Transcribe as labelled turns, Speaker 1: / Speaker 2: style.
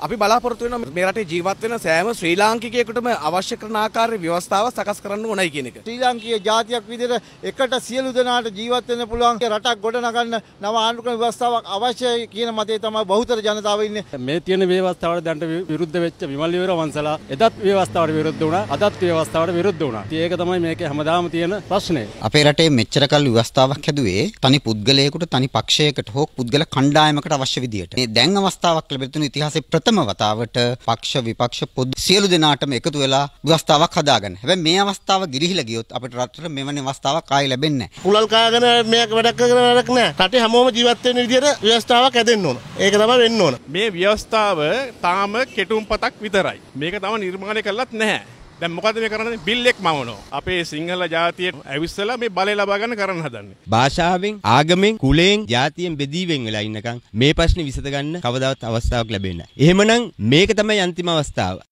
Speaker 1: අපි බලාපොරොත්තු වෙනවා මේ රටේ ජීවත් වෙන සෑම ශ්‍රී ලාංකිකයෙකුටම අවශ්‍ය කරන ආකාරයේ ව්‍යවස්ථාව සකස් කරන්න ඕනයි කියන එක.
Speaker 2: ශ්‍රී ලාංකීය ජාතියක් විදිහට එකට සියලු දෙනාට ජීවත් වෙන්න පුළුවන් රටක් ගොඩනගන්න නව ආණ්ඩුක්‍රම ව්‍යවස්ථාවක් අවශ්‍යයි කියන මතය තමයි බහුතර ජනතාව ඉන්නේ.
Speaker 3: මේ තියෙන ව්‍යවස්ථාවට දැන්ට විරුද්ධ වෙච්ච විමල් විවර වංශලා එදත් ව්‍යවස්ථාවට විරුද්ධ වුණා අදත් ව්‍යවස්ථාවට විරුද්ධ වුණා. ඉතින් ඒක තමයි මේකේ හැමදාම තියෙන ප්‍රශ්නේ.
Speaker 4: අපේ රටේ මෙච්චර කල් ව්‍යවස්ථාවක් හැදුවේ තනි පුද්ගලයෙකුට තනි පක්ෂයකට හෝ පුද්ගල කණ්ඩායමකට අවශ්‍ය විදියට. මේ දැන් අවස්ථාවක් ලැබෙන ඉතිහාසයේ ප්‍රථම වතාවට පක්ෂ විපක්ෂ පොදු සියලු දෙනාටම එකතු වෙලා ව්‍යවස්ථාවක් හදාගන්න. හැබැයි මේ අවස්ථාව ගිලිහිලා ගියොත් අපිට රටට මෙවැනි අවස්ථාවක් ආයි ලැබෙන්නේ නැහැ.
Speaker 5: කුලල් කාගෙන මේක වැඩක් කරන වැඩක් නෑ. රටේ හැමෝම ජීවත් වෙන විදිහට ව්‍යවස්ථාවක් හැදෙන්න ඕන. ඒක තමයි වෙන්න ඕන.
Speaker 6: මේ ව්‍යවස්ථාව තාම කෙටුම් පතක් විතරයි. මේක තම නිර්මාණය කළත් නැහැ. දැන් මොකද මේ කරන්නේ බිල් එක් මවනෝ. අපේ සිංහල ජාතිය ඇවිස්සලා මේ බලය ලබා ගන්න කරන්න හදන්නේ.
Speaker 7: භාෂාවෙන් ආගමෙන් කුලයෙන් ජාතියෙන් බෙදී වෙන් වෙලා ඉන්නකම් මේ ප්‍රශ්නේ විසඳ ගන්න කවදාවත් අවස්ථාවක් ලැබෙන්නේ නැහැ. එහෙමනම් මේක තමයි අන්තිම අවස්ථාව.